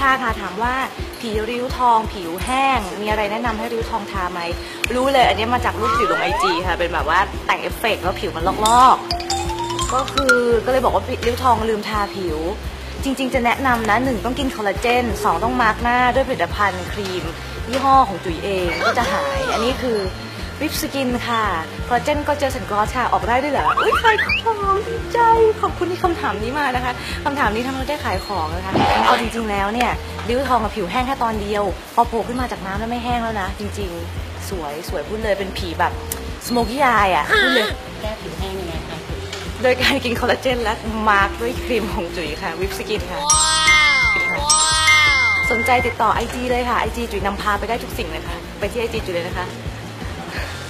ทาค่ะถามว่าผิวริ้วทอง ผิวแห้ง มีอะไรแนะนำให้ริ้วทองทาไหม รู้เลยอันนี้มาจากรูปผิวลง IG ค่ะ เป็นแบบว่าแต่งเอฟเฟกต์แล้วผิวมันลอกๆ ก็คือก็เลยบอกว่าริ้วทองลืมทาผิว จริง ๆ จะแนะนำนะหนึ่งต้องกินคอลลาเจนสองต้องมาส์กหน้าด้วยผลิตภัณฑ์ครีมยี่ห้อของจุ๋ยเองก็จะหาย อันนี้คือ VIVSKIN ค่ะคอลลาเจนก็เจอสันกรอสค่ะ ออกได้ด้วยเหรอ อุ้ยขายของดีใจขอบคุณที่คำถามนี้มานะคะคำถามนี้ทำให้เราได้ขายของนะคะ เอาจริงๆแล้วเนี่ยริ้วทองกับผิวแห้งแค่ตอนเดียว พอโผล่ขึ้นมาจากน้ำแล้วไม่แห้งแล้วนะ จริงๆ สวยสวยพูดเลยเป็นผีแบบ smoky eye อะพูดเลยแก้ผิวแห้งยังไงคะโดยการกินคอลลาเจนและมาส์กด้วยครีมของจุ๋ยค่ะ VIVSKIN ค่ะสนใจติดต่อไอจีเลยค่ะไอจีจุ๋ยนำพาไปได้ทุกสิ่งเลยค่ะ ไปที่ IG จุ๋ยเลยนะคะ Yeah.